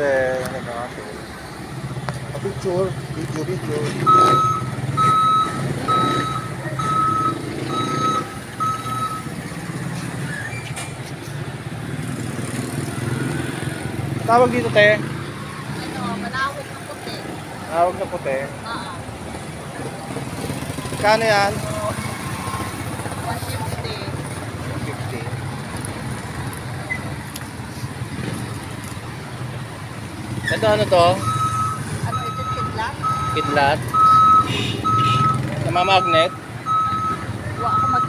te. Nagkakato. Picture. Video, video. Tawag dito, te. Ano, malawak na puti. Tawag na puti. Oo. Kano yan? Ito ano to? Ano ito, kidlat? Kidlat. Namamagnet. Huwag ako mag